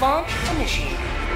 Launch initiated.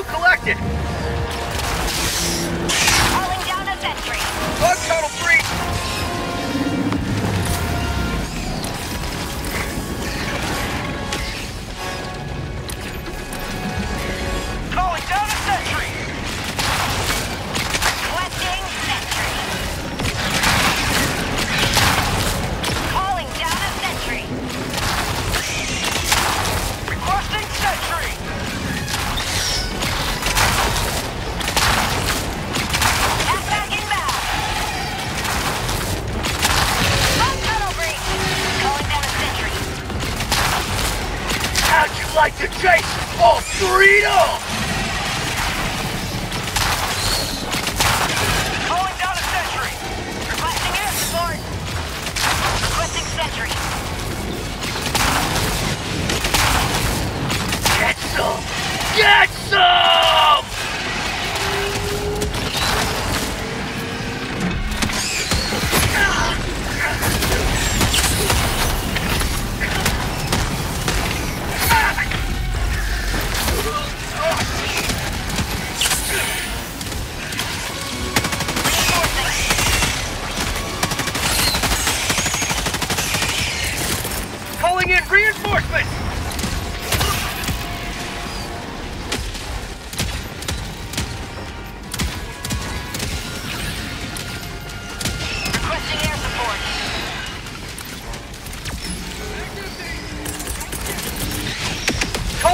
Who collected? Calling down a sentry. On Tunnel 3!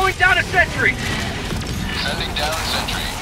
Throwing down a sentry! Sending down sentry.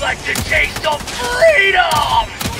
Like to taste of freedom?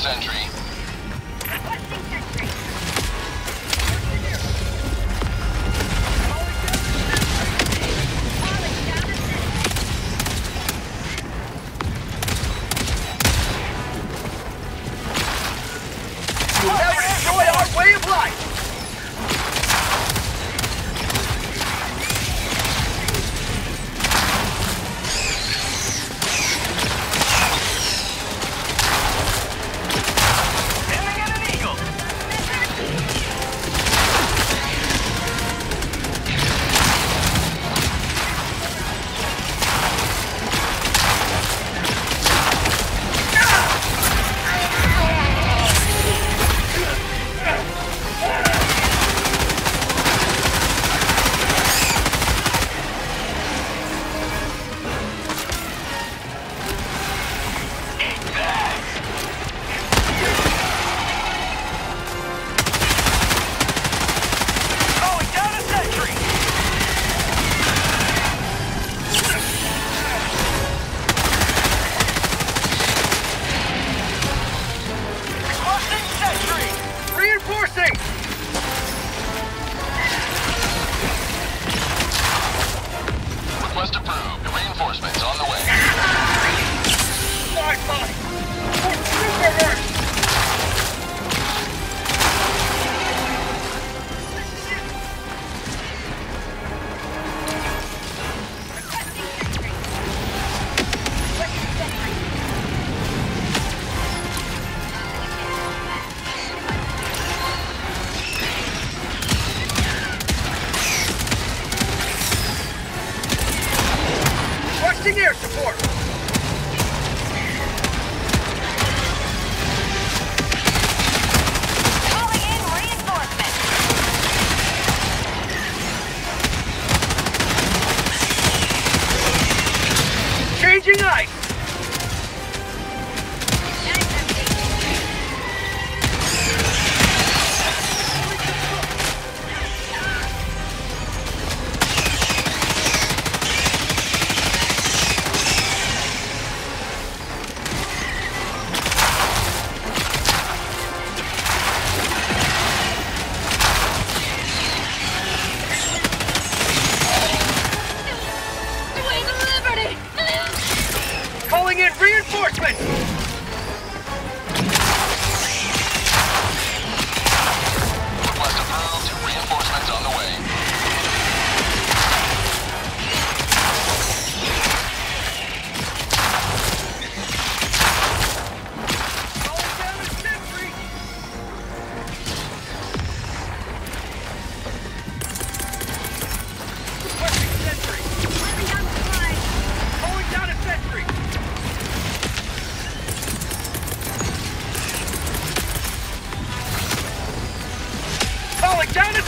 Sentry.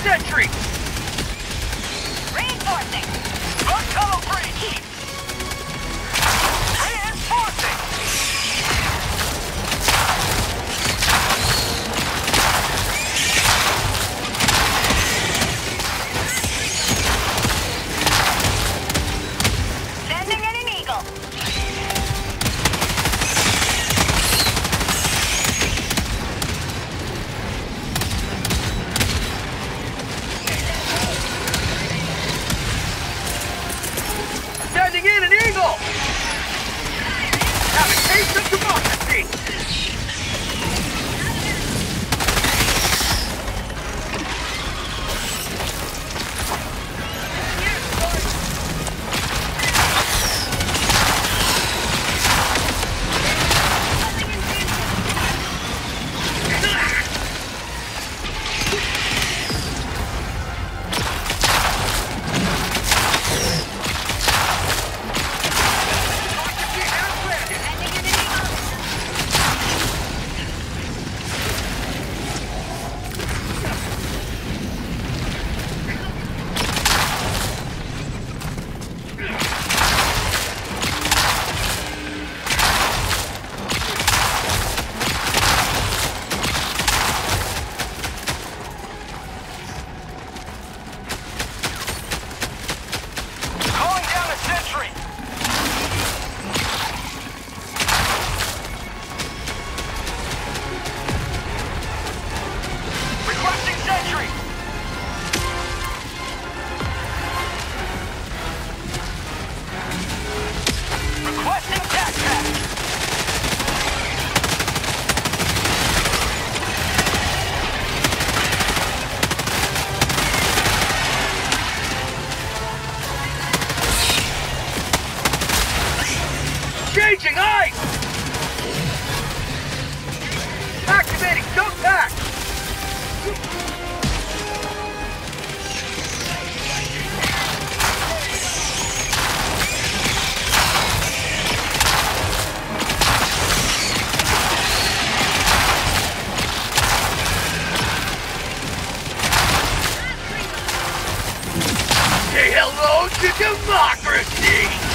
Sentry! Reinforcing! Gun tunnel breach! Hello to democracy!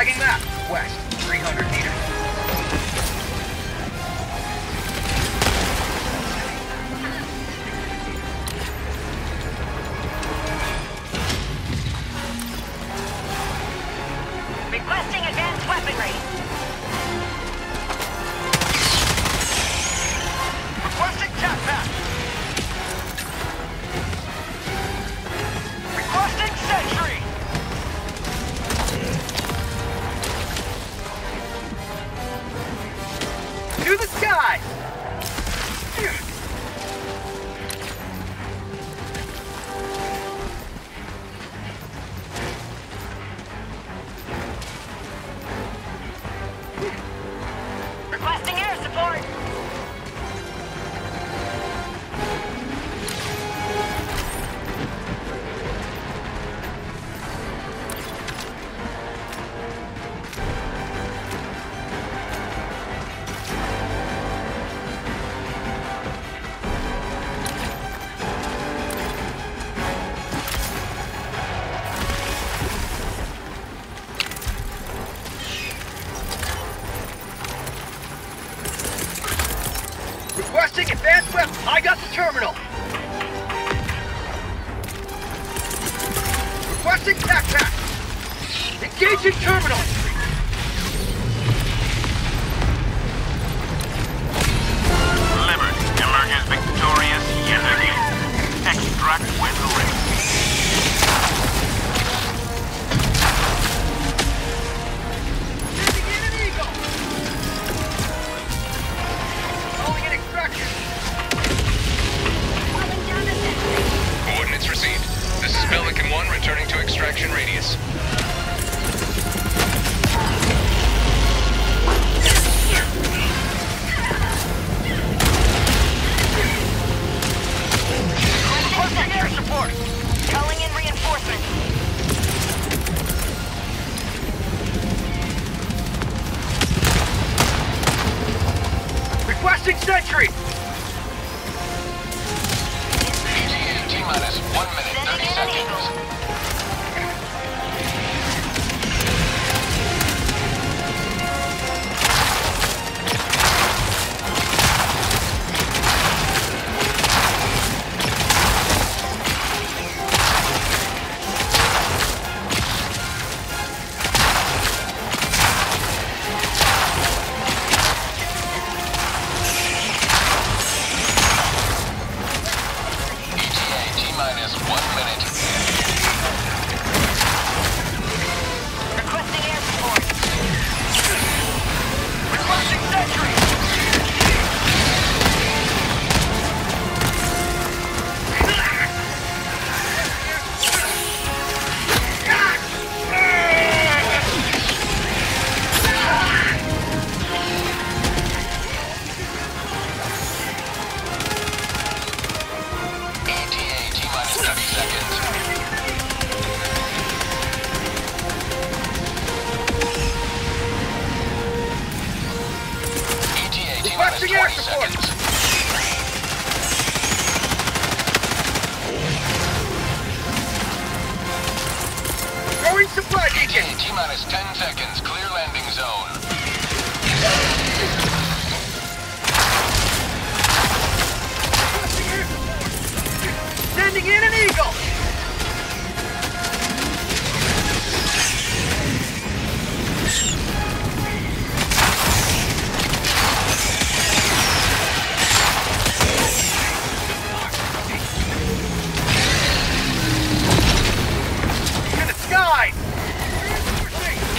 Tagging map,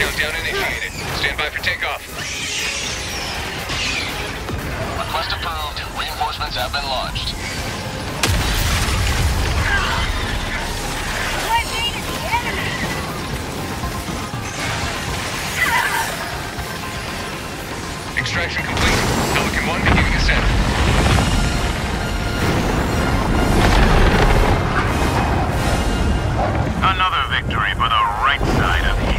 Countdown initiated. Stand by for takeoff. Request approved. Reinforcements have been launched. Extraction complete. Pelican 1 beginning ascent. Another victory for the right side of